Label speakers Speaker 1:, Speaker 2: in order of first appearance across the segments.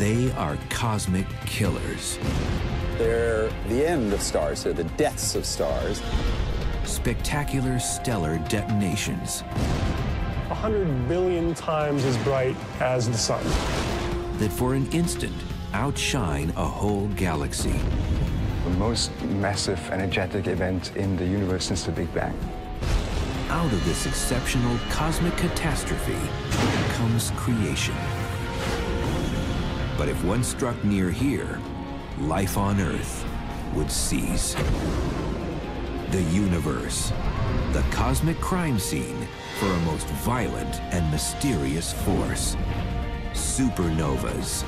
Speaker 1: They are cosmic killers.
Speaker 2: They're the end of stars. They're the deaths of stars.
Speaker 1: Spectacular stellar detonations.
Speaker 3: 100 billion times as bright as the sun.
Speaker 1: That for an instant outshine a whole galaxy.
Speaker 4: The most massive energetic event in the universe since the Big Bang.
Speaker 1: Out of this exceptional cosmic catastrophe comes creation. But if one struck near here, life on Earth would cease. The universe, the cosmic crime scene for a most violent and mysterious force. Supernovas.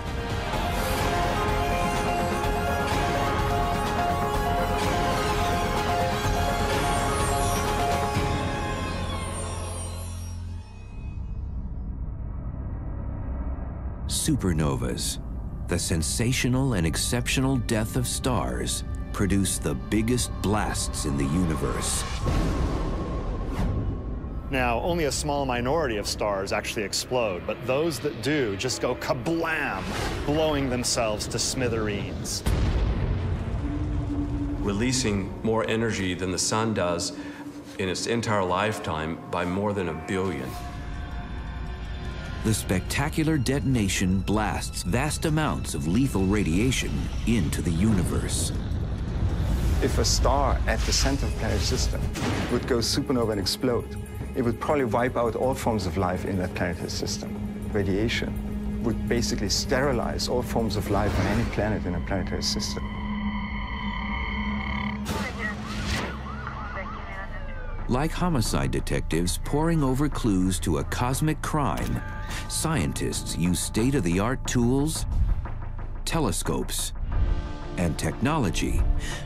Speaker 1: Supernovas, the sensational and exceptional death of stars, produce the biggest blasts in the universe.
Speaker 5: Now, only a small minority of stars actually explode, but those that do just go kablam, blowing themselves to smithereens.
Speaker 6: Releasing more energy than the sun does in its entire lifetime by more than a billion.
Speaker 1: The spectacular detonation blasts vast amounts of lethal radiation into the universe.
Speaker 4: If a star at the center of the planetary system would go supernova and explode, it would probably wipe out all forms of life in that planetary system. Radiation would basically sterilize all forms of life on any planet in a planetary system.
Speaker 1: Like homicide detectives poring over clues to a cosmic crime, scientists use state-of-the-art tools, telescopes, and technology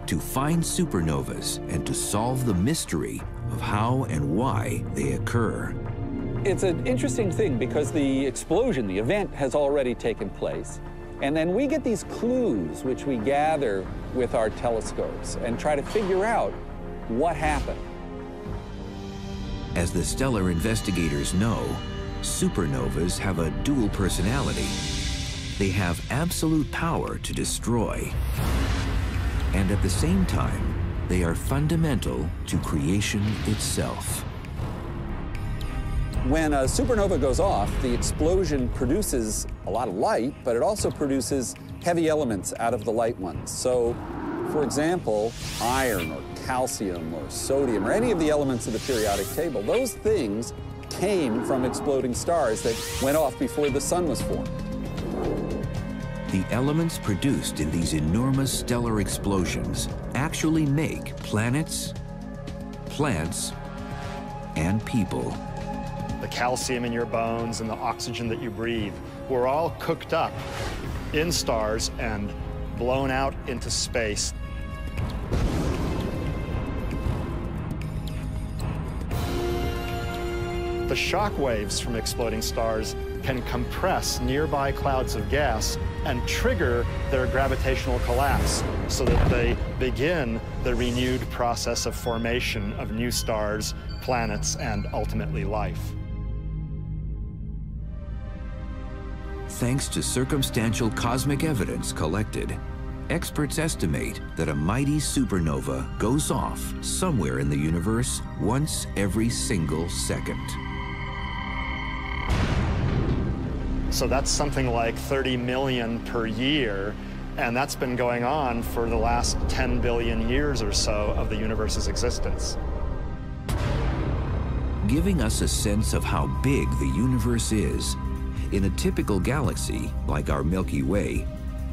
Speaker 1: to find supernovas and to solve the mystery of how and why they occur.
Speaker 2: It's an interesting thing because the explosion, the event, has already taken place. And then we get these clues which we gather with our telescopes and try to figure out what happened.
Speaker 1: As the stellar investigators know, supernovas have a dual personality. They have absolute power to destroy. And at the same time, they are fundamental to creation itself.
Speaker 2: When a supernova goes off, the explosion produces a lot of light, but it also produces heavy elements out of the light ones. So, for example, iron or calcium or sodium or any of the elements of the periodic table, those things came from exploding stars that went off before the sun was formed.
Speaker 1: The elements produced in these enormous stellar explosions actually make planets, plants, and people.
Speaker 5: The calcium in your bones and the oxygen that you breathe were all cooked up in stars and blown out into space. The shock waves from exploding stars can compress nearby clouds of gas and trigger their gravitational collapse so that they begin the renewed process of formation of new stars, planets, and ultimately life.
Speaker 1: Thanks to circumstantial cosmic evidence collected, experts estimate that a mighty supernova goes off somewhere in the universe once every single second.
Speaker 5: So that's something like 30 million per year, and that's been going on for the last 10 billion years or so of the universe's existence.
Speaker 1: Giving us a sense of how big the universe is, in a typical galaxy like our Milky Way,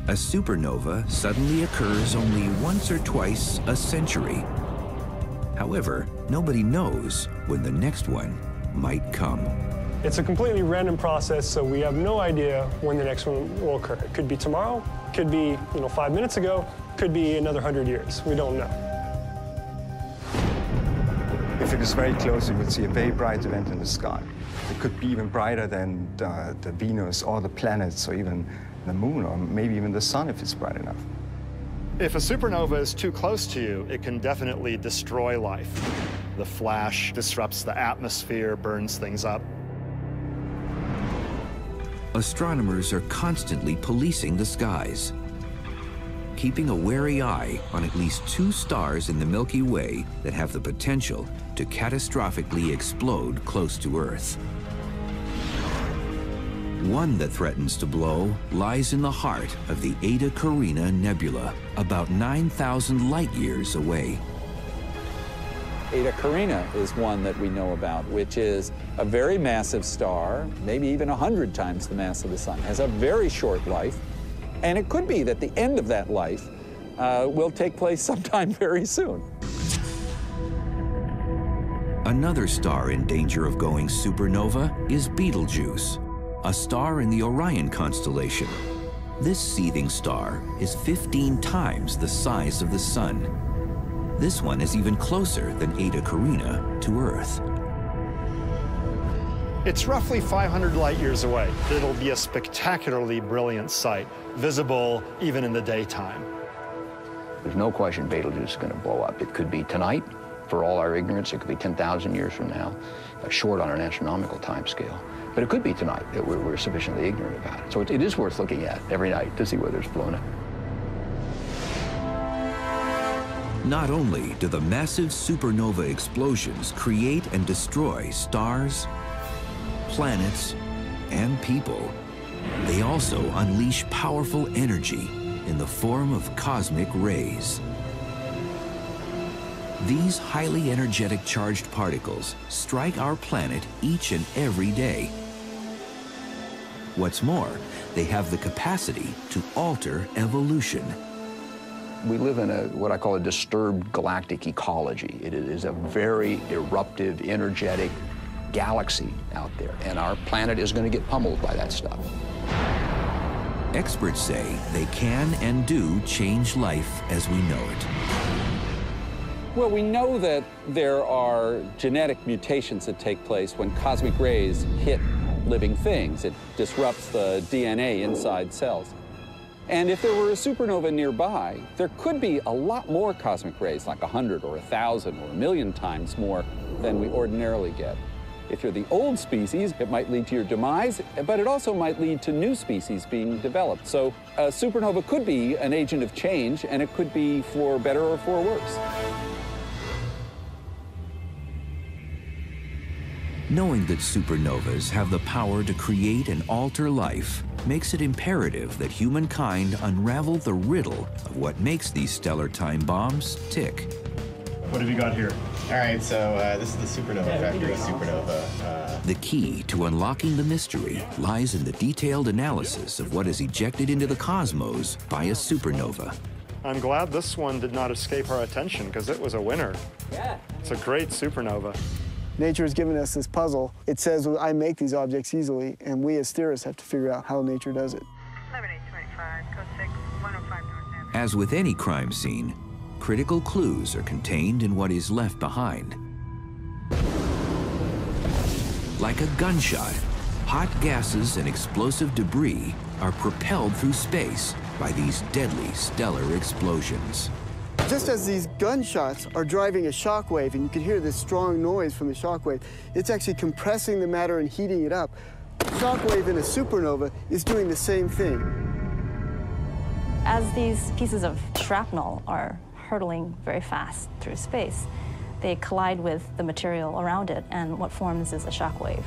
Speaker 1: a supernova suddenly occurs only once or twice a century. However, nobody knows when the next one might come.
Speaker 3: It's a completely random process, so we have no idea when the next one will occur. It could be tomorrow, could be you know five minutes ago, could be another hundred years. We don't know.
Speaker 4: If it is very close, you would see a very bright event in the sky. It could be even brighter than the, the Venus or the planets or even the moon or maybe even the sun if it's bright enough.
Speaker 5: If a supernova is too close to you, it can definitely destroy life. The flash disrupts the atmosphere, burns things up.
Speaker 1: Astronomers are constantly policing the skies, keeping a wary eye on at least two stars in the Milky Way that have the potential to catastrophically explode close to Earth. One that threatens to blow lies in the heart of the Eta Carina Nebula, about 9,000 light years away.
Speaker 2: Eta Carina is one that we know about, which is a very massive star, maybe even 100 times the mass of the Sun, has a very short life, and it could be that the end of that life uh, will take place sometime very soon.
Speaker 1: Another star in danger of going supernova is Betelgeuse, a star in the Orion constellation. This seething star is 15 times the size of the Sun. This one is even closer than Eta Carina to Earth.
Speaker 5: It's roughly 500 light years away. It'll be a spectacularly brilliant sight, visible even in the daytime.
Speaker 7: There's no question Betelgeuse is going to blow up. It could be tonight, for all our ignorance. It could be 10,000 years from now, uh, short on an astronomical time scale. But it could be tonight that we're, we're sufficiently ignorant about it. So it, it is worth looking at every night to see whether it's blown up.
Speaker 1: Not only do the massive supernova explosions create and destroy stars, planets, and people, they also unleash powerful energy in the form of cosmic rays. These highly energetic charged particles strike our planet each and every day. What's more, they have the capacity to alter evolution.
Speaker 7: We live in a what I call a disturbed galactic ecology. It is a very eruptive, energetic galaxy out there, and our planet is going to get pummeled by that stuff.
Speaker 1: Experts say they can and do change life as we know it.
Speaker 2: Well, we know that there are genetic mutations that take place when cosmic rays hit living things. It disrupts the DNA inside cells. And if there were a supernova nearby, there could be a lot more cosmic rays, like 100 or 1,000 or a million times more than we ordinarily get. If you're the old species, it might lead to your demise, but it also might lead to new species being developed. So a supernova could be an agent of change, and it could be for better or for worse.
Speaker 1: Knowing that supernovas have the power to create and alter life makes it imperative that humankind unravel the riddle of what makes these stellar time bombs tick.
Speaker 5: What have you got here?
Speaker 8: All right, so uh, this is the Supernova Factory Supernova. Uh,
Speaker 1: The key to unlocking the mystery lies in the detailed analysis of what is ejected into the cosmos by a supernova.
Speaker 5: I'm glad this one did not escape our attention because it was a winner.
Speaker 9: Yeah.
Speaker 5: It's a great supernova.
Speaker 9: Nature has given us this puzzle. It says well, I make these objects easily, and we as theorists have to figure out how nature does it.
Speaker 10: 11825, code 6, 105 North Avenue.
Speaker 1: As with any crime scene, critical clues are contained in what is left behind. Like a gunshot, hot gases and explosive debris are propelled through space by these deadly stellar explosions.
Speaker 9: Just as these gunshots are driving a shockwave, and you can hear this strong noise from the shockwave, it's actually compressing the matter and heating it up. Shock wave in a supernova is doing the same thing.
Speaker 11: As these pieces of shrapnel are hurtling very fast through space, they collide with the material around it, and what forms is a shock wave.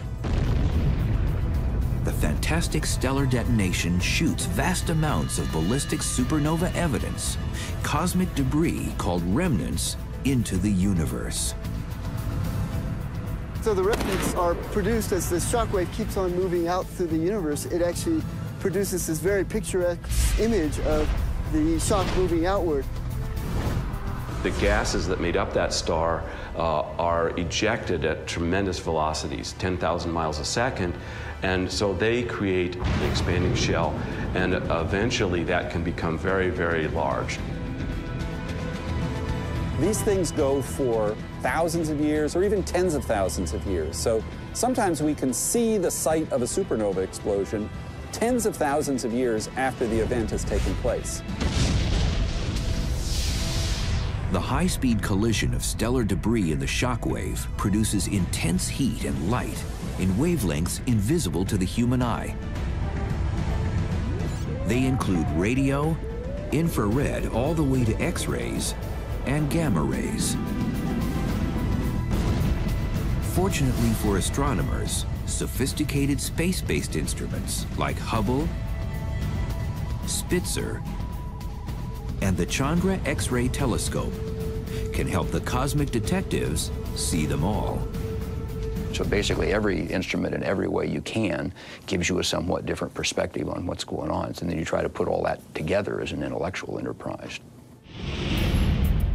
Speaker 1: The fantastic stellar detonation shoots vast amounts of ballistic supernova evidence, cosmic debris called remnants, into the universe.
Speaker 9: So the remnants are produced as the shock wave keeps on moving out through the universe. It actually produces this very picturesque image of the shock moving outward.
Speaker 6: The gases that made up that star uh, are ejected at tremendous velocities, 10,000 miles a second, and so they create an expanding shell, and eventually that can become very, very large.
Speaker 2: These things go for thousands of years or even tens of thousands of years. So sometimes we can see the site of a supernova explosion tens of thousands of years after the event has taken place.
Speaker 1: The high-speed collision of stellar debris in the shockwave produces intense heat and light in wavelengths invisible to the human eye. They include radio, infrared all the way to X-rays, and gamma rays. Fortunately for astronomers, sophisticated space-based instruments like Hubble, Spitzer, and the Chandra X-ray telescope can help the cosmic detectives see them all.
Speaker 7: So basically every instrument in every way you can gives you a somewhat different perspective on what's going on. And then you try to put all that together as an intellectual enterprise.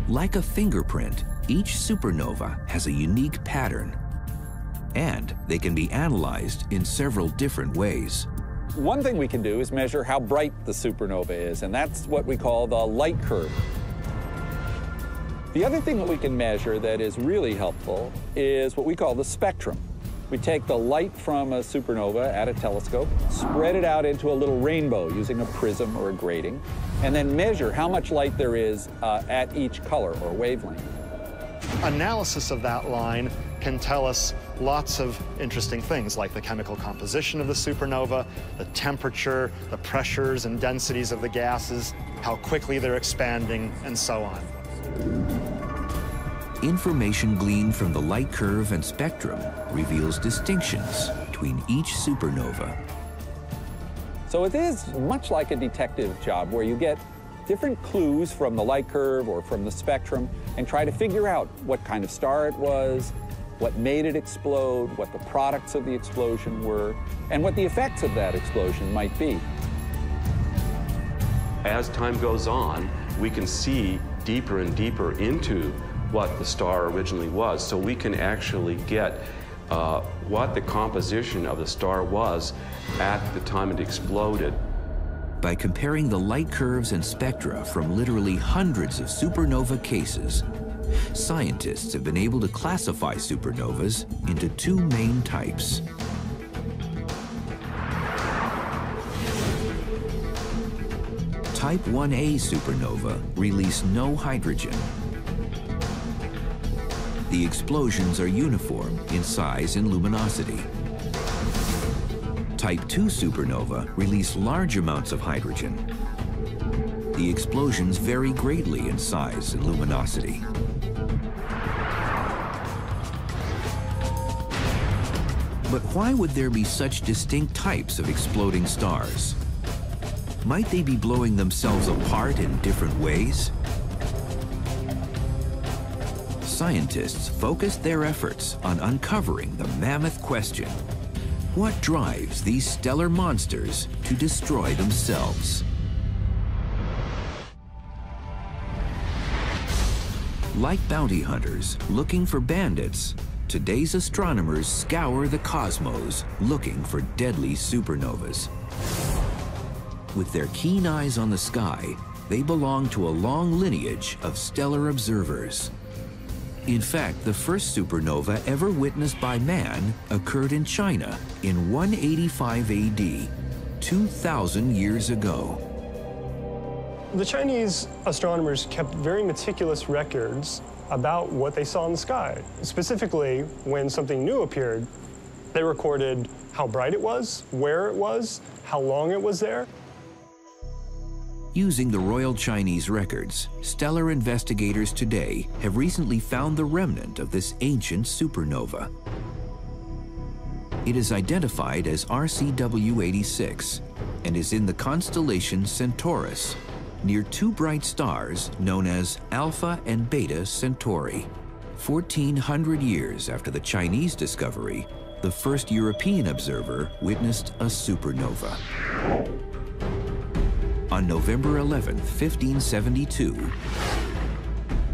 Speaker 1: Like a fingerprint, each supernova has a unique pattern. And they can be analyzed in several different ways.
Speaker 2: One thing we can do is measure how bright the supernova is, and that's what we call the light curve. The other thing that we can measure that is really helpful is what we call the spectrum. We take the light from a supernova at a telescope, spread it out into a little rainbow using a prism or a grating, and then measure how much light there is uh, at each color or wavelength.
Speaker 5: Analysis of that line can tell us lots of interesting things like the chemical composition of the supernova, the temperature, the pressures and densities of the gases, how quickly they're expanding, and so on.
Speaker 1: Information gleaned from the light curve and spectrum reveals distinctions between each supernova.
Speaker 2: So it is much like a detective job where you get different clues from the light curve or from the spectrum and try to figure out what kind of star it was, what made it explode, what the products of the explosion were, and what the effects of that explosion might be.
Speaker 6: As time goes on, we can see deeper and deeper into what the star originally was. So we can actually get uh, what the composition of the star was at the time it exploded.
Speaker 1: By comparing the light curves and spectra from literally hundreds of supernova cases, scientists have been able to classify supernovas into two main types. Type 1a supernova release no hydrogen. The explosions are uniform in size and luminosity. Type 2 supernova release large amounts of hydrogen. The explosions vary greatly in size and luminosity. But why would there be such distinct types of exploding stars? Might they be blowing themselves apart in different ways? Scientists focused their efforts on uncovering the mammoth question. What drives these stellar monsters to destroy themselves? Like bounty hunters looking for bandits, today's astronomers scour the cosmos looking for deadly supernovas. With their keen eyes on the sky, they belong to a long lineage of stellar observers. In fact, the first supernova ever witnessed by man occurred in China in 185 AD, 2,000 years ago.
Speaker 3: The Chinese astronomers kept very meticulous records about what they saw in the sky. Specifically, when something new appeared, they recorded how bright it was, where it was, how long it was there.
Speaker 1: Using the Royal Chinese records, stellar investigators today have recently found the remnant of this ancient supernova. It is identified as RCW86 and is in the constellation Centaurus, near two bright stars known as Alpha and Beta Centauri. 1,400 years after the Chinese discovery, the first European observer witnessed a supernova. On November 11, 1572,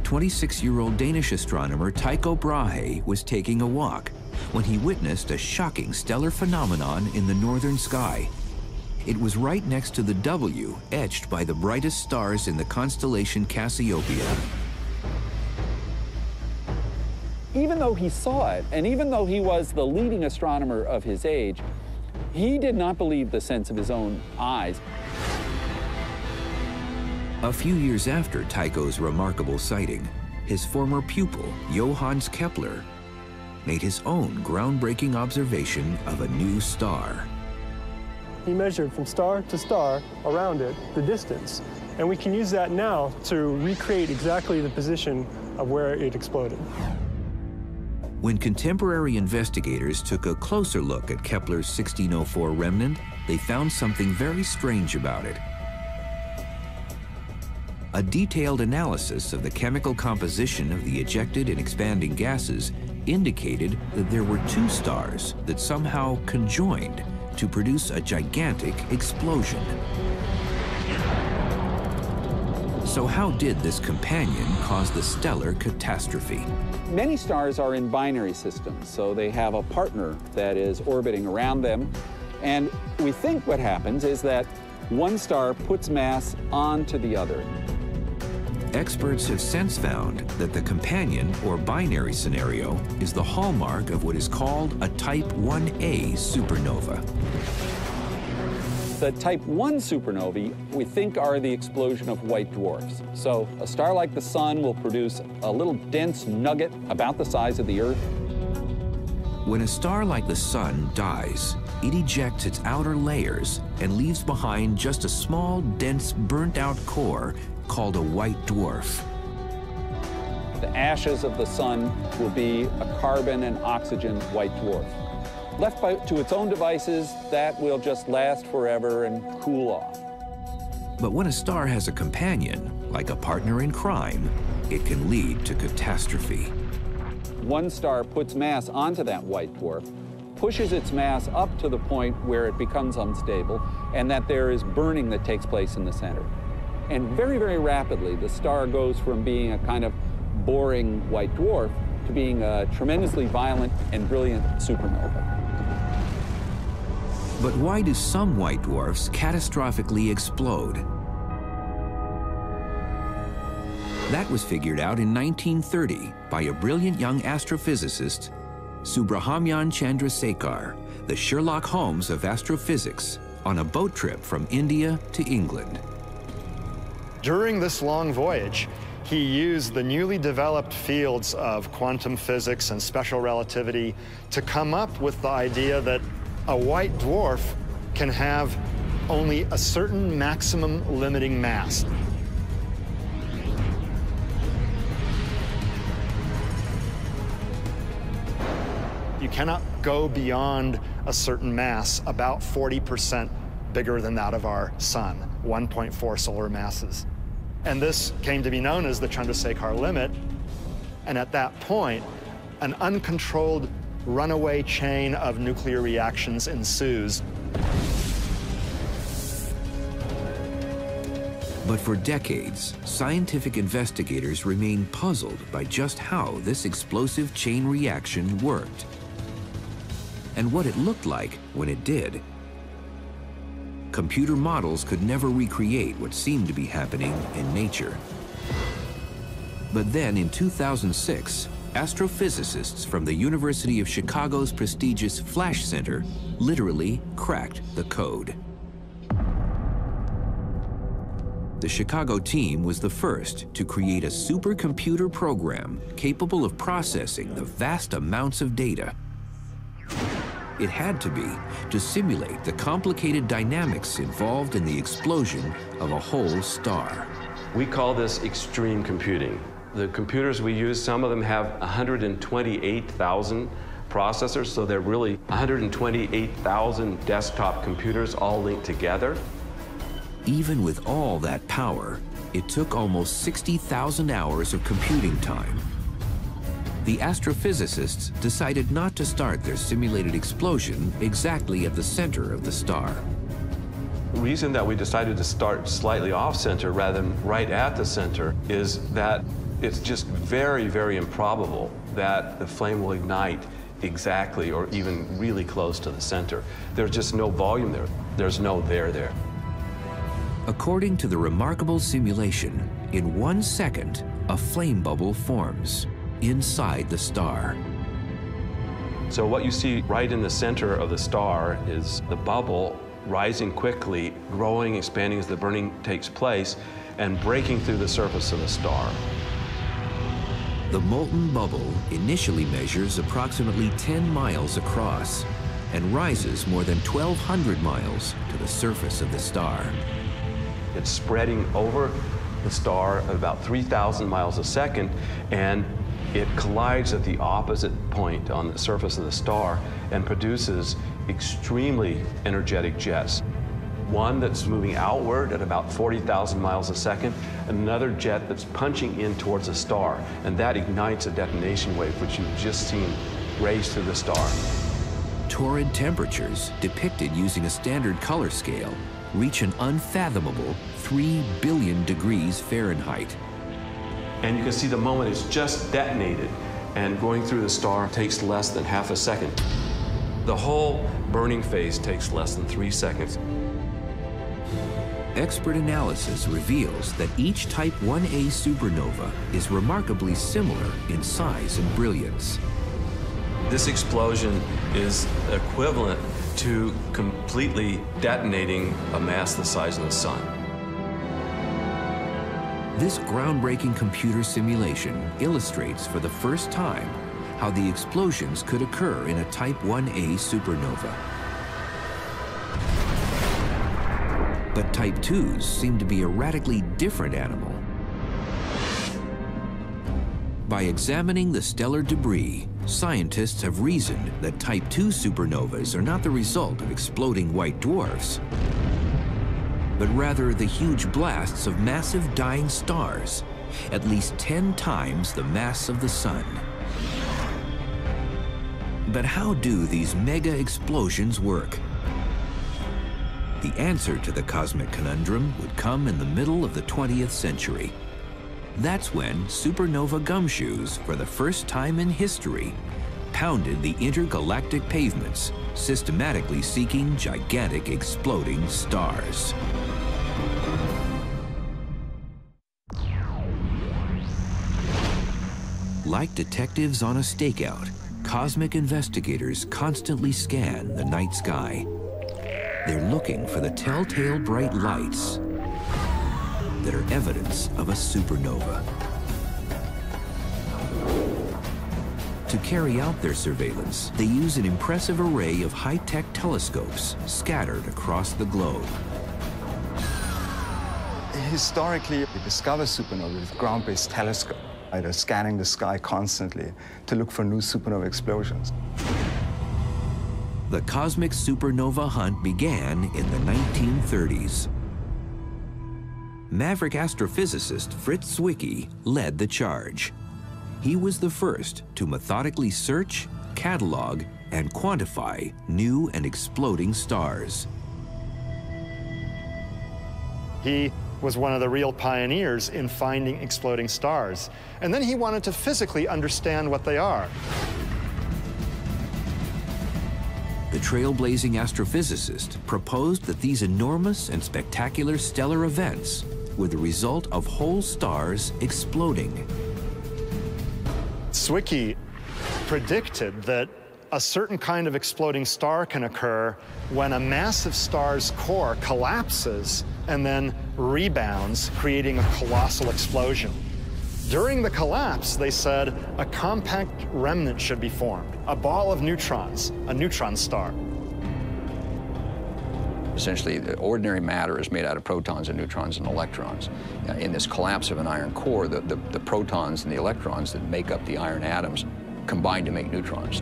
Speaker 1: 26-year-old Danish astronomer Tycho Brahe was taking a walk when he witnessed a shocking stellar phenomenon in the northern sky. It was right next to the W etched by the brightest stars in the constellation Cassiopeia.
Speaker 2: Even though he saw it, and even though he was the leading astronomer of his age, he did not believe the sense of his own eyes.
Speaker 1: A few years after Tycho's remarkable sighting, his former pupil, Johannes Kepler, made his own groundbreaking observation of a new star.
Speaker 3: he measured from star to star around it the distance. And we can use that now to recreate exactly the position of where it exploded.
Speaker 1: When contemporary investigators took a closer look at Kepler's 1604 remnant, they found something very strange about it. A detailed analysis of the chemical composition of the ejected and expanding gases indicated that there were two stars that somehow conjoined to produce a gigantic explosion. So how did this companion cause the stellar catastrophe?
Speaker 2: Many stars are in binary systems, so they have a partner that is orbiting around them. And we think what happens is that one star puts mass onto the other.
Speaker 1: Experts have since found that the companion or binary scenario is the hallmark of what is called a type 1a supernova.
Speaker 2: The type 1 supernovae we think are the explosion of white dwarfs. So a star like the sun will produce a little dense nugget about the size of the Earth.
Speaker 1: When a star like the sun dies, it ejects its outer layers and leaves behind just a small, dense, burnt-out core called a white dwarf.
Speaker 2: The ashes of the sun will be a carbon and oxygen white dwarf. Left by, to its own devices, that will just last forever and cool off.
Speaker 1: But when a star has a companion, like a partner in crime, it can lead to catastrophe.
Speaker 2: One star puts mass onto that white dwarf, pushes its mass up to the point where it becomes unstable, and that there is burning that takes place in the center. And very, very rapidly, the star goes from being a kind of boring white dwarf to being a tremendously violent and brilliant supernova.
Speaker 1: But why do some white dwarfs catastrophically explode? That was figured out in 1930 by a brilliant young astrophysicist, Subrahmanyan Chandrasekhar, the Sherlock Holmes of astrophysics, on a boat trip from India to England.
Speaker 5: During this long voyage, he used the newly developed fields of quantum physics and special relativity to come up with the idea that a white dwarf can have only a certain maximum limiting mass. You cannot go beyond a certain mass, about 40% bigger than that of our sun, 1.4 solar masses. And this came to be known as the Chandrasekhar limit. And at that point, an uncontrolled runaway chain of nuclear reactions ensues.
Speaker 1: But for decades, scientific investigators remained puzzled by just how this explosive chain reaction worked and what it looked like when it did. Computer models could never recreate what seemed to be happening in nature. But then in 2006, astrophysicists from the University of Chicago's prestigious Flash Center literally cracked the code. The Chicago team was the first to create a supercomputer program capable of processing the vast amounts of data. It had to be to simulate the complicated dynamics involved in the explosion of a whole star.
Speaker 6: We call this extreme computing. The computers we use, some of them have 128,000 processors, so they're really 128,000 desktop computers all linked together.
Speaker 1: Even with all that power, it took almost 60,000 hours of computing time. The astrophysicists decided not to start their simulated explosion exactly at the center of the star.
Speaker 6: The reason that we decided to start slightly off-center rather than right at the center is that it's just very, very improbable that the flame will ignite exactly or even really close to the center. There's just no volume there. There's no there there.
Speaker 1: According to the remarkable simulation, in one second, a flame bubble forms inside the star.
Speaker 6: So what you see right in the center of the star is the bubble rising quickly, growing, expanding as the burning takes place, and breaking through the surface of the star.
Speaker 1: The molten bubble initially measures approximately 10 miles across. and rises more than 1,200 miles to the surface of the star.
Speaker 6: It's spreading over the star at about 3,000 miles a second, and it collides at the opposite point on the surface of the star and produces extremely energetic jets. One that's moving outward at about 40,000 miles a second, another jet that's punching in towards the star, and that ignites a detonation wave, which you've just seen race through the star.
Speaker 1: Torrid temperatures, depicted using a standard color scale, reach an unfathomable 3 billion degrees Fahrenheit.
Speaker 6: And you can see the moment it's just detonated and going through the star takes less than half a second. The whole burning phase takes less than three seconds.
Speaker 1: Expert analysis reveals that each Type 1a supernova is remarkably similar in size and brilliance.
Speaker 6: This explosion is equivalent to completely detonating a mass the size of the sun.
Speaker 1: This groundbreaking computer simulation illustrates for the first time how the explosions could occur in a Type 1a supernova. But Type 2s seem to be a radically different animal. By examining the stellar debris, scientists have reasoned that Type 2 supernovas are not the result of exploding white dwarfs, but rather the huge blasts of massive dying stars, at least 10 times the mass of the Sun. But how do these mega explosions work? The answer to the cosmic conundrum would come in the middle of the 20th century. That's when supernova gumshoes, for the first time in history, pounded the intergalactic pavements, systematically seeking gigantic exploding stars. Like detectives on a stakeout, cosmic investigators constantly scan the night sky. They're looking for the telltale bright lights that are evidence of a supernova. To carry out their surveillance, they use an impressive array of high-tech telescopes scattered across the globe.
Speaker 4: Historically, we discover supernovae with ground-based telescope, either scanning the sky constantly to look for new supernova explosions.
Speaker 1: The cosmic supernova hunt began in the 1930s. Maverick astrophysicist Fritz Zwicky led the charge. He was the first to methodically search, catalog, and quantify new and exploding stars.
Speaker 5: He was one of the real pioneers in finding exploding stars. And then he wanted to physically understand what they are.
Speaker 1: The trailblazing astrophysicist proposed that these enormous and spectacular stellar events were the result of whole stars exploding.
Speaker 5: Zwicky predicted that a certain kind of exploding star can occur when a massive star's core collapses and then rebounds, creating a colossal explosion. During the collapse, they said a compact remnant should be formed, a ball of neutrons, a neutron star.
Speaker 7: Essentially, the ordinary matter is made out of protons and neutrons and electrons. In this collapse of an iron core, the, the, the protons and the electrons that make up the iron atoms combine to make neutrons.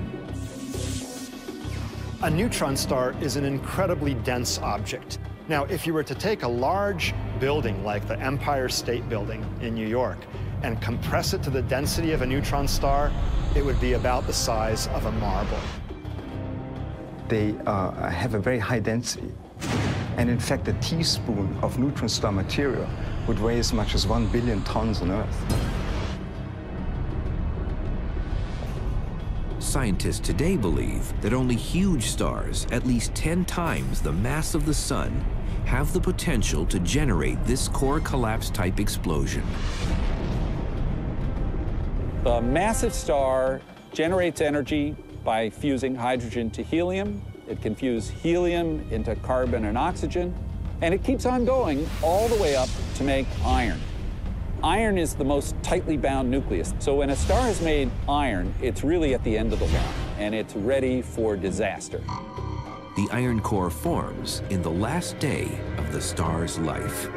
Speaker 5: A neutron star is an incredibly dense object. Now, if you were to take a large building like the Empire State Building in New York and compress it to the density of a neutron star, it would be about the size of a marble.
Speaker 4: They uh, have a very high density. And in fact, a teaspoon of neutron star material would weigh as much as one billion tons on Earth.
Speaker 1: Scientists today believe that only huge stars, at least 10 times the mass of the Sun, have the potential to generate this core collapse type explosion.
Speaker 2: A massive star generates energy by fusing hydrogen to helium. It can fuse helium into carbon and oxygen, and it keeps on going all the way up to make iron. Iron is the most tightly bound nucleus. So when a star has made iron, it's really at the end of the line, and it's ready for disaster.
Speaker 1: the iron core forms in the last day of the star's life.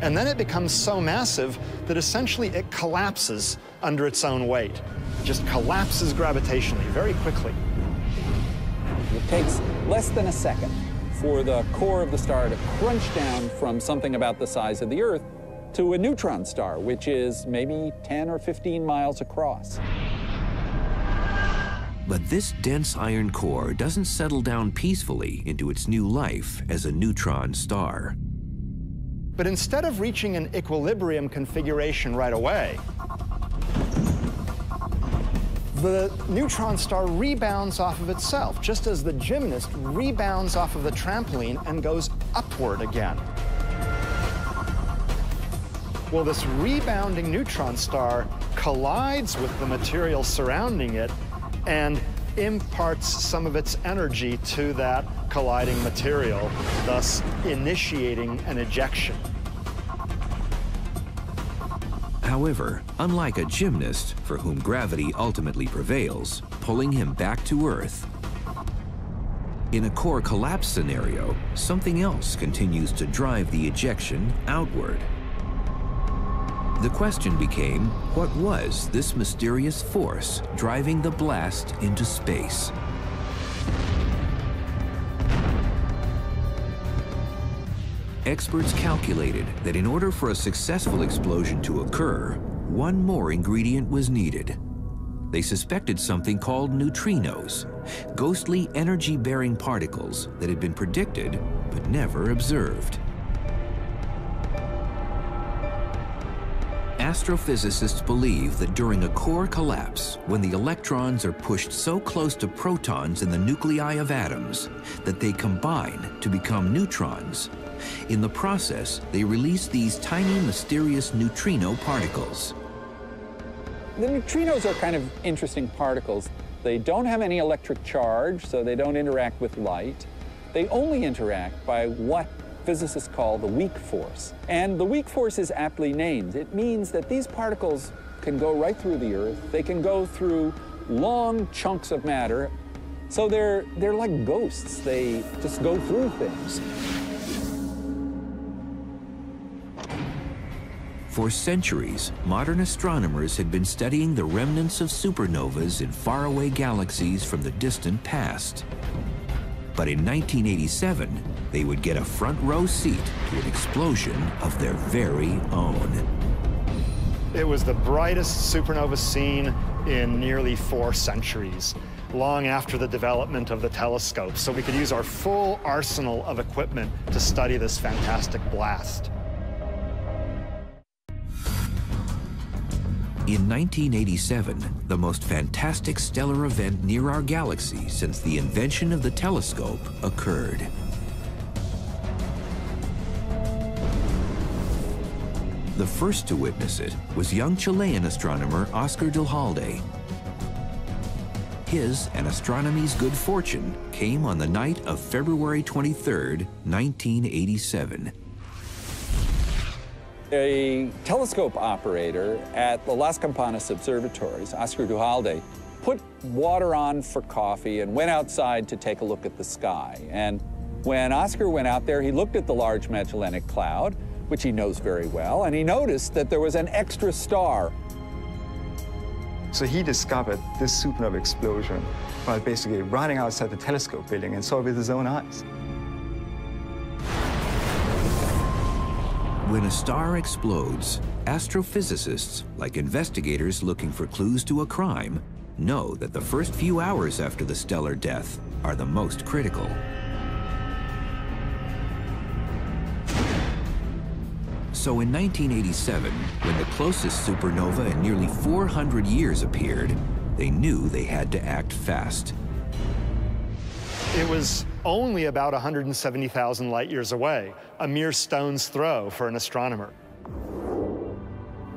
Speaker 5: And then it becomes so massive that essentially it collapses under its own weight. It just collapses gravitationally very quickly.
Speaker 2: It takes less than a second for the core of the star to crunch down from something about the size of the Earth to a neutron star, which is maybe 10 or 15 miles across.
Speaker 1: But this dense iron core doesn't settle down peacefully into its new life as a neutron star.
Speaker 5: But instead of reaching an equilibrium configuration right away, the neutron star rebounds off of itself, just as the gymnast rebounds off of the trampoline and goes upward again. Well, this rebounding neutron star collides with the material surrounding it and imparts some of its energy to that colliding material, thus initiating an ejection.
Speaker 1: However, unlike a gymnast for whom gravity ultimately prevails, pulling him back to Earth, in a core collapse scenario, something else continues to drive the ejection outward. The question became, what was this mysterious force driving the blast into space? Experts calculated that in order for a successful explosion to occur, one more ingredient was needed. They suspected something called neutrinos, ghostly energy-bearing particles that had been predicted but never observed. Astrophysicists believe that during a core collapse, when the electrons are pushed so close to protons in the nuclei of atoms that they combine to become neutrons, in the process, they release these tiny mysterious neutrino particles.
Speaker 2: The neutrinos are kind of interesting particles. They don't have any electric charge, so they don't interact with light. They only interact by what physicists call the weak force. And the weak force is aptly named. It means that these particles can go right through the Earth. They can go through long chunks of matter. So they're, they're like ghosts. They just go through things.
Speaker 1: For centuries, modern astronomers had been studying the remnants of supernovas in faraway galaxies from the distant past. But in 1987, they would get a front row seat to an explosion of their very own.
Speaker 5: It was the brightest supernova seen in nearly four centuries, long after the development of the telescope, so we could use our full arsenal of equipment to study this fantastic blast.
Speaker 1: In 1987, the most fantastic stellar event near our galaxy since the invention of the telescope occurred. The first to witness it was young Chilean astronomer Oscar Duhalde. His and astronomy's good fortune came on the night of February 23, 1987
Speaker 2: a telescope operator at the Las Campanas observatories, Oscar Duhalde, put water on for coffee and went outside to take a look at the sky. And when Oscar went out there, he looked at the Large Magellanic Cloud, which he knows very well, and he noticed that there was an extra star.
Speaker 4: So he discovered this supernova explosion while basically running outside the telescope building and saw it with his own eyes.
Speaker 1: When a star explodes, astrophysicists, like investigators looking for clues to a crime, know that the first few hours after the stellar death are the most critical. So in 1987, when the closest supernova in nearly 400 years appeared, they knew they had to act fast.
Speaker 5: It was only about 170,000 light years away, a mere stone's throw for an astronomer.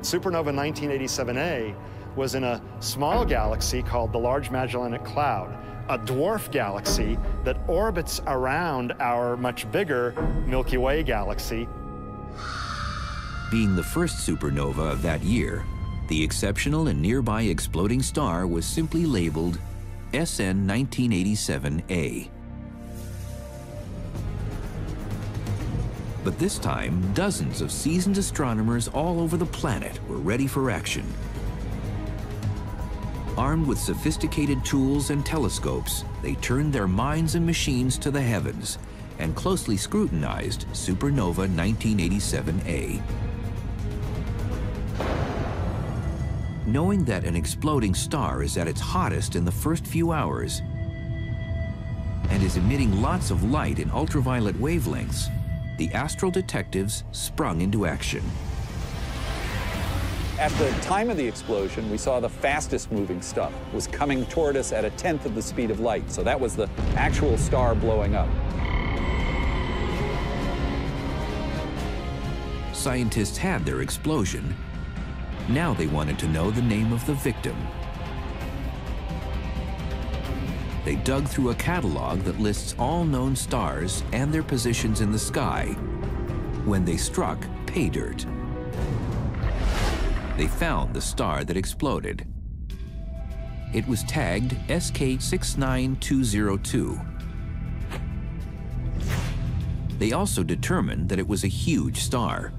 Speaker 5: Supernova 1987A was in a small galaxy called the Large Magellanic Cloud, a dwarf galaxy that orbits around our much bigger Milky Way galaxy.
Speaker 1: Being the first supernova of that year, the exceptional and nearby exploding star was simply labeled SN 1987A. But this time, dozens of seasoned astronomers all over the planet were ready for action. Armed with sophisticated tools and telescopes, they turned their minds and machines to the heavens and closely scrutinized supernova 1987A. Knowing that an exploding star is at its hottest in the first few hours and is emitting lots of light in ultraviolet wavelengths, the astral detectives sprung into action.
Speaker 2: At the time of the explosion, we saw the fastest moving stuff was coming toward us at a tenth of the speed of light. So that was the actual star blowing up.
Speaker 1: Scientists had their explosion. Now they wanted to know the name of the victim. They dug through a catalog that lists all known stars and their positions in the sky when they struck pay dirt. They found the star that exploded. It was tagged SK69202. They also determined that it was a huge star,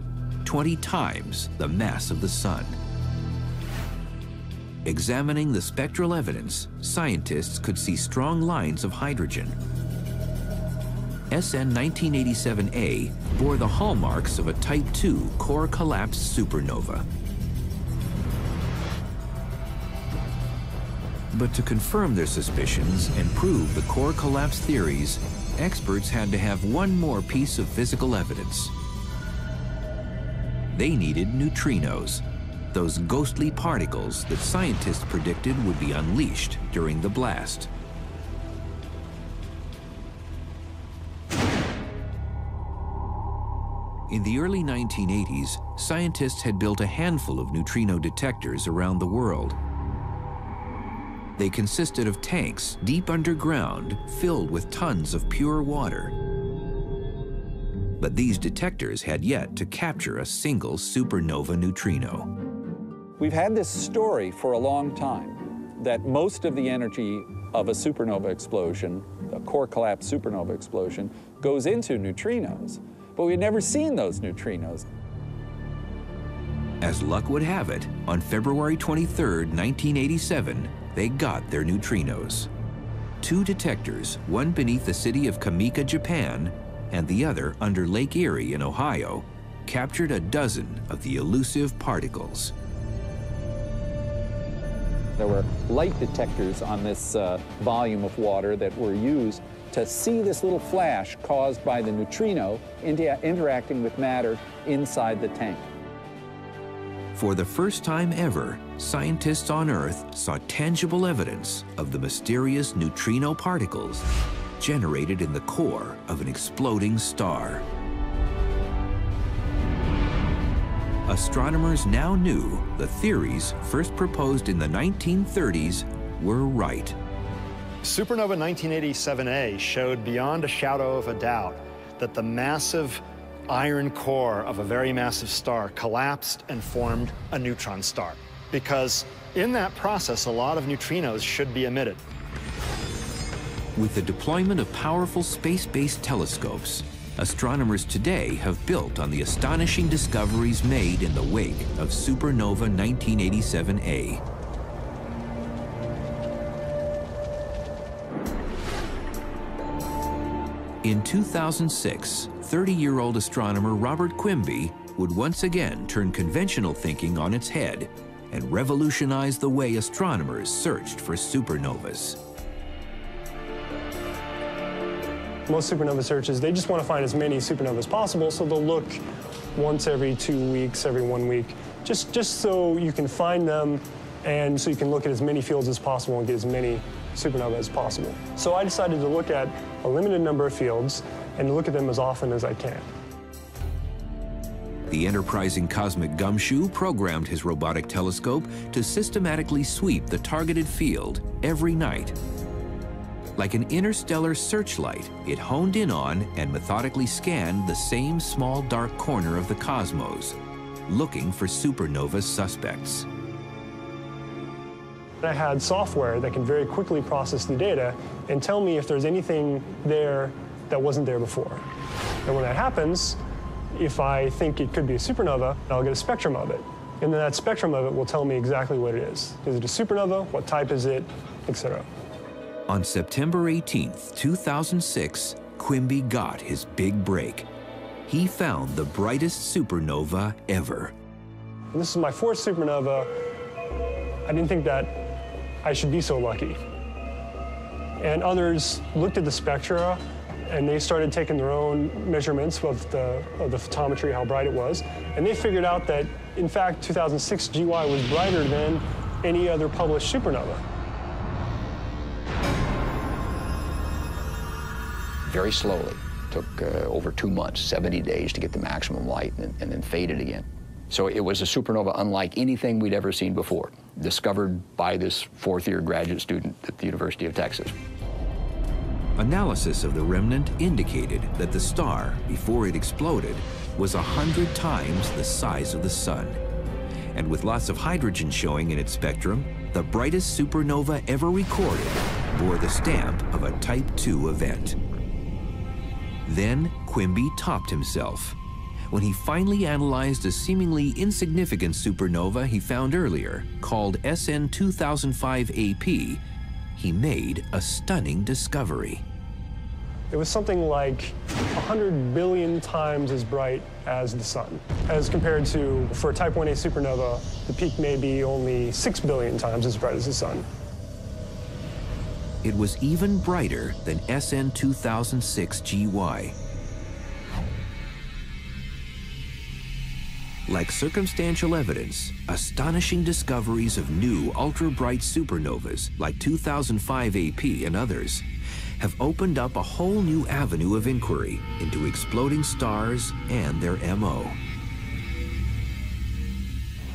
Speaker 1: 20 times the mass of the sun. Examining the spectral evidence, scientists could see strong lines of hydrogen. SN 1987A bore the hallmarks of a Type II core collapse supernova. But to confirm their suspicions and prove the core collapse theories, experts had to have one more piece of physical evidence. They needed neutrinos, those ghostly particles that scientists predicted would be unleashed during the blast. In the early 1980s, scientists had built a handful of neutrino detectors around the world. They consisted of tanks deep underground filled with tons of pure water. But these detectors had yet to capture a single supernova neutrino.
Speaker 2: We've had this story for a long time that most of the energy of a supernova explosion, a core collapse supernova explosion, goes into neutrinos, but we had never seen those neutrinos.
Speaker 1: As luck would have it, on February 23, 1987, they got their neutrinos. Two detectors, one beneath the city of Kamioka, Japan, and the other under Lake Erie in Ohio, captured a dozen of the elusive particles.
Speaker 2: There were light detectors on this uh, volume of water that were used to see this little flash caused by the neutrino interacting with matter inside the tank.
Speaker 1: For the first time ever, scientists on Earth saw tangible evidence of the mysterious neutrino particles generated in the core of an exploding star. Astronomers now knew the theories first proposed in the 1930s were right.
Speaker 5: Supernova 1987A showed beyond a shadow of a doubt that the massive iron core of a very massive star collapsed and formed a neutron star. Because in that process, a lot of neutrinos should be emitted.
Speaker 1: With the deployment of powerful space-based telescopes, astronomers today have built on the astonishing discoveries made in the wake of supernova 1987A. In 2006, 30-year-old astronomer Robert Quimby would once again turn conventional thinking on its head and revolutionize the way astronomers searched for supernovas.
Speaker 3: Most supernova searches, they just want to find as many supernovas as possible, so they'll look once every two weeks, every one week, just, just so you can find them and so you can look at as many fields as possible and get as many supernovae as possible. So I decided to look at a limited number of fields and look at them as often as I can.
Speaker 1: The enterprising cosmic gumshoe programmed his robotic telescope to systematically sweep the targeted field every night like an interstellar searchlight, it honed in on and methodically scanned the same small dark corner of the cosmos, looking for supernova suspects.
Speaker 3: I had software that can very quickly process the data and tell me if there's anything there that wasn't there before. And when that happens, If I think it could be a supernova, I'll get a spectrum of it. And then that spectrum of it will tell me exactly what it is. Is it a supernova? What type is it? Etc.
Speaker 1: On September 18, 2006, Quimby got his big break. He found the brightest supernova ever.
Speaker 3: This is my fourth supernova. I didn't think that I should be so lucky. And others looked at the spectra and they started taking their own measurements of the, of the photometry, how bright it was. And they figured out that, in fact, 2006 GY was brighter than any other published supernova.
Speaker 7: Very slowly. Took uh, over two months, 70 days to get the maximum light and, and then faded again. So it was a supernova unlike anything we'd ever seen before, discovered by this fourth year graduate student at the University of Texas.
Speaker 1: Analysis of the remnant indicated that the star, before it exploded, was a hundred times the size of the sun. And with lots of hydrogen showing in its spectrum, the brightest supernova ever recorded bore the stamp of a Type II event. Then Quimby topped himself. When he finally analyzed a seemingly insignificant supernova he found earlier, called SN 2005 AP, he made a stunning discovery.
Speaker 3: It was something like 100 billion times as bright as the sun, as compared to, for a Type 1a supernova, the peak may be only 6 billion times as bright as the sun.
Speaker 1: It was even brighter than SN 2006 GY. Like circumstantial evidence, astonishing discoveries of new ultra-bright supernovas like 2005 AP and others have opened up a whole new avenue of inquiry into exploding stars and their MO.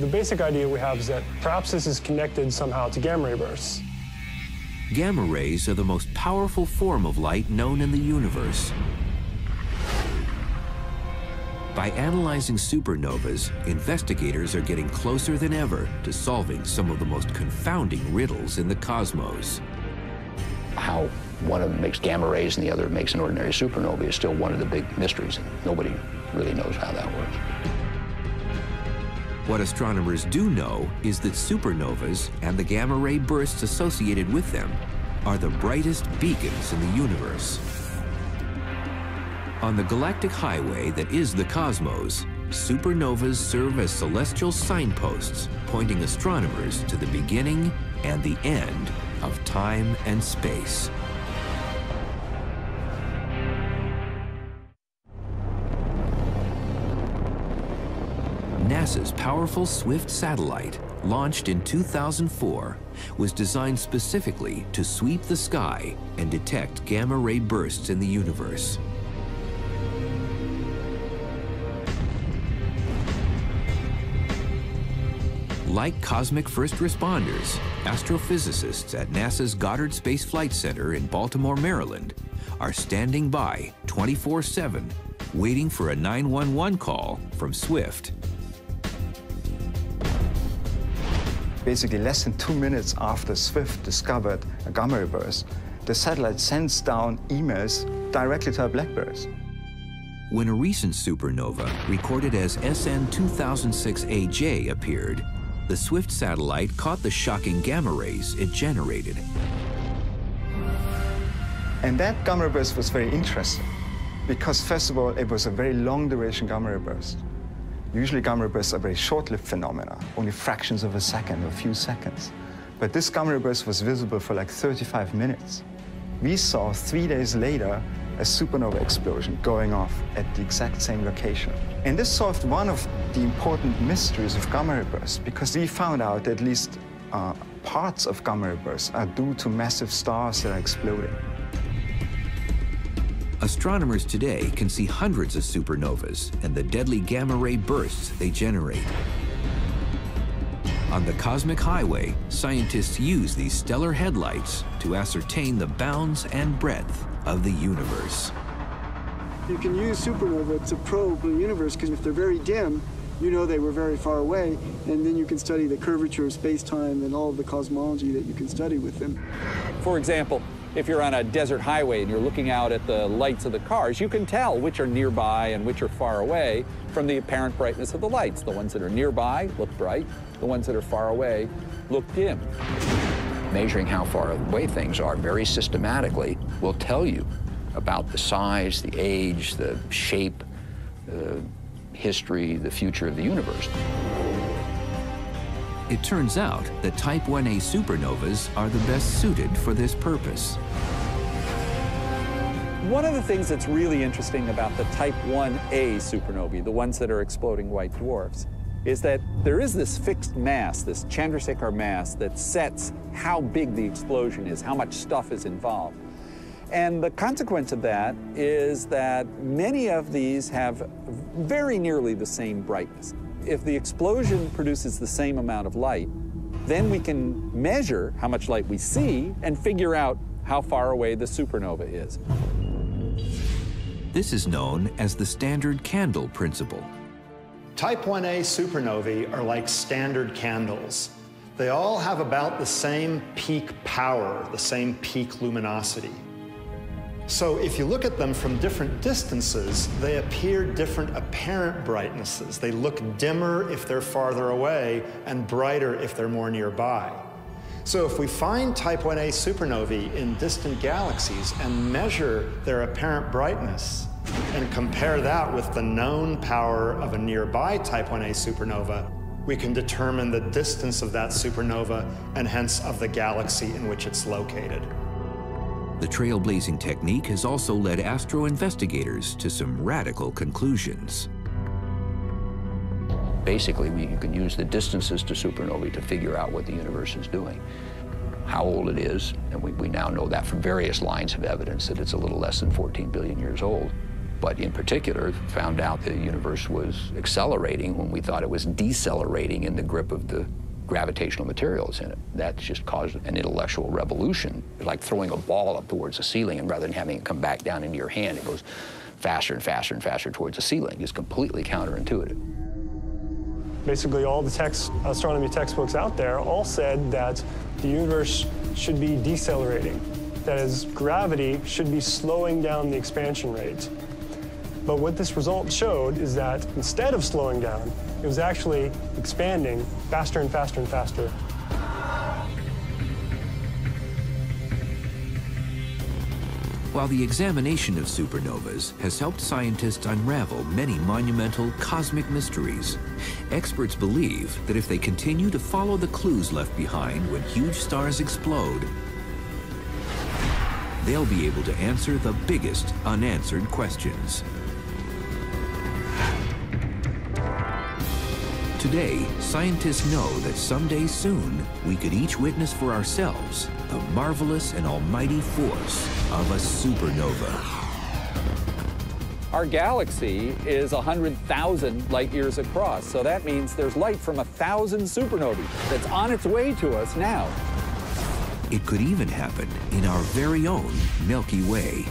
Speaker 3: The basic idea we have is that perhaps this is connected somehow to gamma ray bursts.
Speaker 1: Gamma rays are the most powerful form of light known in the universe. By analyzing supernovas, investigators are getting closer than ever to solving some of the most confounding riddles in the cosmos.
Speaker 7: How one of them makes gamma rays and the other makes an ordinary supernova is still one of the big mysteries. Nobody really knows how that works.
Speaker 1: What astronomers do know is that supernovas and the gamma ray bursts associated with them are the brightest beacons in the universe. On the galactic highway that is the cosmos, supernovas serve as celestial signposts pointing astronomers to the beginning and the end of time and space. NASA's powerful SWIFT satellite, launched in 2004, was designed specifically to sweep the sky and detect gamma ray bursts in the universe. Like cosmic first responders, astrophysicists at NASA's Goddard Space Flight Center in Baltimore, Maryland, are standing by 24 7, waiting for a 911 call from SWIFT.
Speaker 4: Basically, less than two minutes after SWIFT discovered a gamma ray burst, the satellite sends down emails directly to our blackberries.
Speaker 1: When a recent supernova, recorded as SN 2006 AJ, appeared, the SWIFT satellite caught the shocking gamma rays it generated.
Speaker 4: And that gamma ray burst was very interesting because, first of all, it was a very long duration gamma ray burst. Usually, gamma bursts are very short lived phenomena, only fractions of a second or a few seconds. But this gamma burst was visible for like 35 minutes. We saw three days later a supernova explosion going off at the exact same location. And this solved one of the important mysteries of gamma ray bursts because we found out that at least uh, parts of gamma ray bursts are due to massive stars that are exploding.
Speaker 1: Astronomers today can see hundreds of supernovas and the deadly gamma ray bursts they generate. On the cosmic highway, scientists use these stellar headlights to ascertain the bounds and breadth of the universe.
Speaker 9: You can use supernova to probe the universe because if they're very dim, you know they were very far away, and then you can study the curvature of space-time and all of the cosmology that you can study with them.
Speaker 2: For example, if you're on a desert highway and you're looking out at the lights of the cars, you can tell which are nearby and which are far away from the apparent brightness of the lights. The ones that are nearby look bright, the ones that are far away look dim.
Speaker 7: Measuring how far away things are very systematically will tell you about the size, the age, the shape, the history, the future of the universe.
Speaker 1: It turns out that Type 1a supernovas are the best suited for this purpose.
Speaker 2: One of the things that's really interesting about the Type 1a supernovae, the ones that are exploding white dwarfs, is that there is this fixed mass, this Chandrasekhar mass, that sets how big the explosion is, how much stuff is involved. And the consequence of that is that many of these have very nearly the same brightness. If the explosion produces the same amount of light, then we can measure how much light we see and figure out how far away the supernova is.
Speaker 1: This is known as the standard candle principle.
Speaker 5: Type 1a supernovae are like standard candles. They all have about the same peak power, the same peak luminosity. So if you look at them from different distances, they appear different apparent brightnesses. They look dimmer if they're farther away and brighter if they're more nearby. So if we find type 1a supernovae in distant galaxies and measure their apparent brightness and compare that with the known power of a nearby type 1a supernova, we can determine the distance of that supernova and hence of the galaxy in which it's located.
Speaker 1: The trailblazing technique has also led astro investigators to some radical conclusions.
Speaker 7: Basically, we, you can use the distances to supernovae to figure out what the universe is doing, how old it is, and we, we now know that from various lines of evidence that it's a little less than 14 billion years old. But in particular, found out the universe was accelerating when we thought it was decelerating in the grip of the gravitational materials in it. That's just caused an intellectual revolution, like throwing a ball up towards the ceiling, and rather than having it come back down into your hand, it goes faster and faster and faster towards the ceiling. It's completely counterintuitive.
Speaker 3: Basically, all the text, astronomy textbooks out there all said that the universe should be decelerating. That is, gravity should be slowing down the expansion rate. But what this result showed is that instead of slowing down, it was actually expanding faster and faster and faster.
Speaker 1: While the examination of supernovas has helped scientists unravel many monumental cosmic mysteries, experts believe that if they continue to follow the clues left behind when huge stars explode, they'll be able to answer the biggest unanswered questions. Today, scientists know that someday soon, we could each witness for ourselves the marvelous and almighty force of a supernova.
Speaker 2: Our galaxy is 100,000 light years across, so that means there's light from a thousand supernovae that's on its way to us now.
Speaker 1: It could even happen in our very own Milky Way.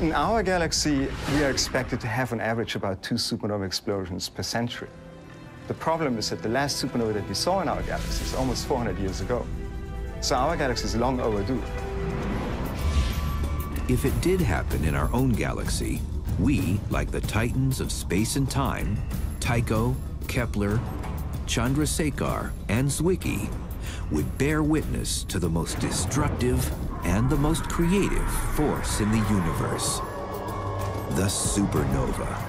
Speaker 4: In our galaxy, we are expected to have on average about two supernova explosions per century. The problem is that the last supernova that we saw in our galaxy is almost 400 years ago. So our galaxy is long overdue.
Speaker 1: If it did happen in our own galaxy, we, like the titans of space and time, Tycho, Kepler, Chandrasekhar, and Zwicky, would bear witness to the most destructive and the most creative force in the universe, the supernova.